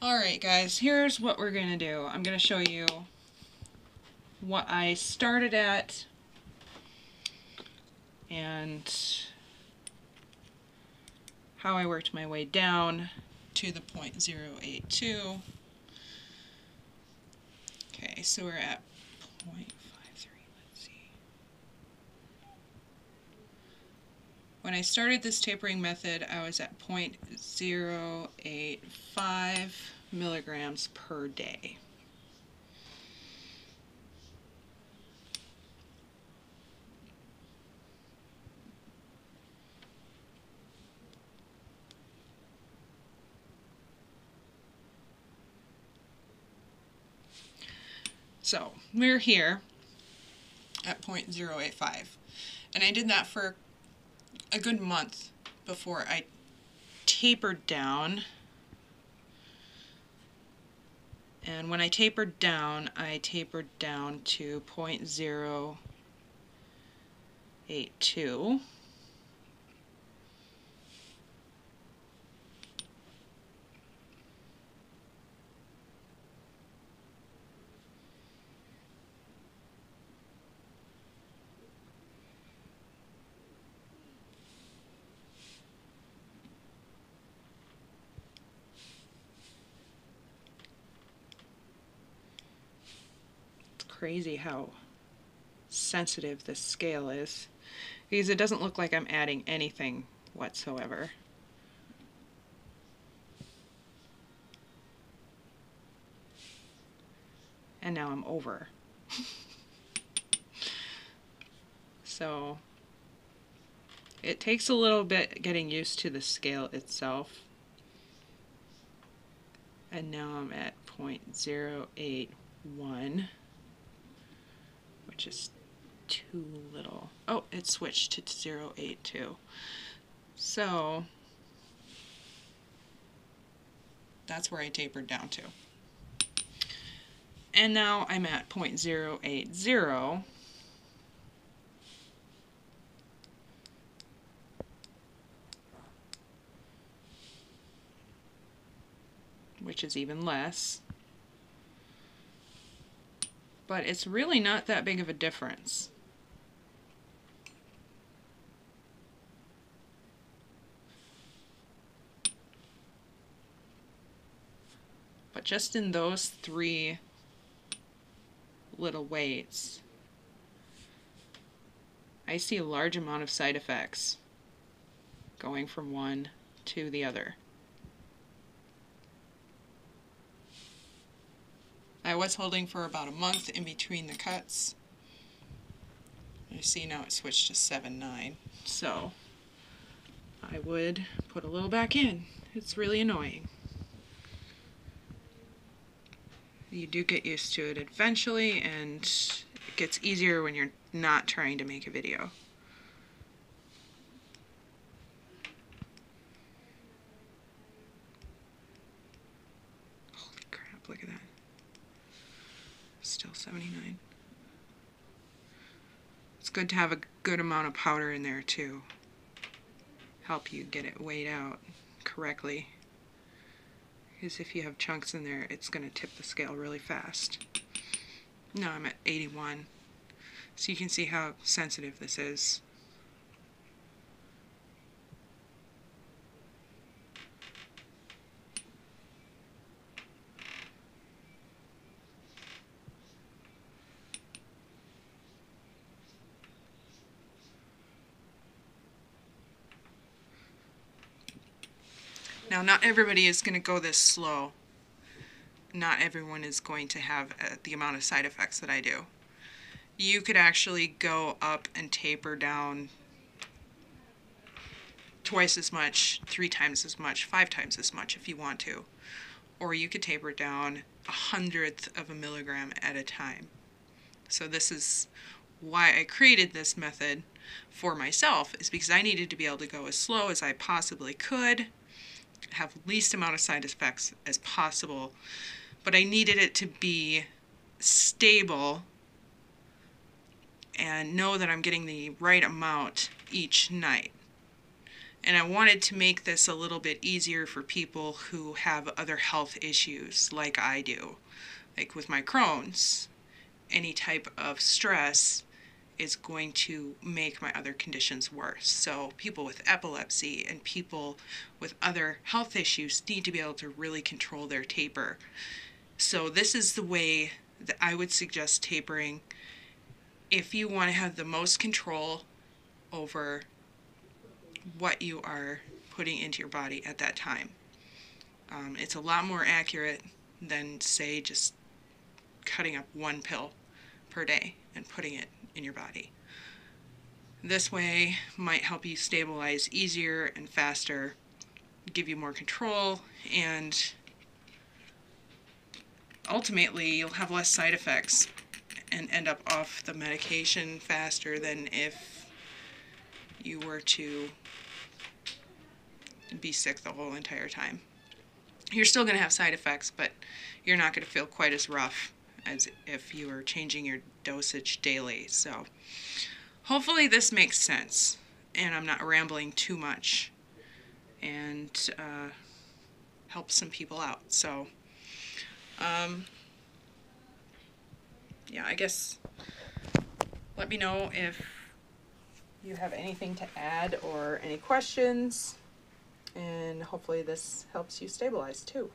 Alright guys, here's what we're going to do. I'm going to show you what I started at and how I worked my way down to the 0.082. Okay, so we're at 0.5. When I started this tapering method, I was at point 0.085 milligrams per day. So we're here at 0.085 and I did that for a good month before I tapered down. And when I tapered down I tapered down to 0.082 crazy how sensitive this scale is because it doesn't look like I'm adding anything whatsoever. And now I'm over. so it takes a little bit getting used to the scale itself. And now I'm at 0.081 is too little. Oh, it switched to 082. So that's where I tapered down to. And now I'm at 0.080. which is even less but it's really not that big of a difference. But just in those three little weights, I see a large amount of side effects going from one to the other. I was holding for about a month in between the cuts. You see now it switched to 7-9. So I would put a little back in. It's really annoying. You do get used to it eventually and it gets easier when you're not trying to make a video. Holy crap, look at that 79. It's good to have a good amount of powder in there too. Help you get it weighed out correctly. Because if you have chunks in there, it's going to tip the scale really fast. Now I'm at 81. So you can see how sensitive this is. Now, not everybody is going to go this slow. Not everyone is going to have uh, the amount of side effects that I do. You could actually go up and taper down twice as much, three times as much, five times as much if you want to. Or you could taper down a hundredth of a milligram at a time. So this is why I created this method for myself, is because I needed to be able to go as slow as I possibly could have least amount of side effects as possible, but I needed it to be stable and know that I'm getting the right amount each night. And I wanted to make this a little bit easier for people who have other health issues like I do. Like with my Crohn's, any type of stress is going to make my other conditions worse. So, people with epilepsy and people with other health issues need to be able to really control their taper. So, this is the way that I would suggest tapering if you want to have the most control over what you are putting into your body at that time. Um, it's a lot more accurate than, say, just cutting up one pill per day and putting it in your body. This way might help you stabilize easier and faster, give you more control, and ultimately you'll have less side effects and end up off the medication faster than if you were to be sick the whole entire time. You're still going to have side effects, but you're not going to feel quite as rough as if you were changing your dosage daily. So, hopefully, this makes sense and I'm not rambling too much and uh, help some people out. So, um, yeah, I guess let me know if you have anything to add or any questions, and hopefully, this helps you stabilize too.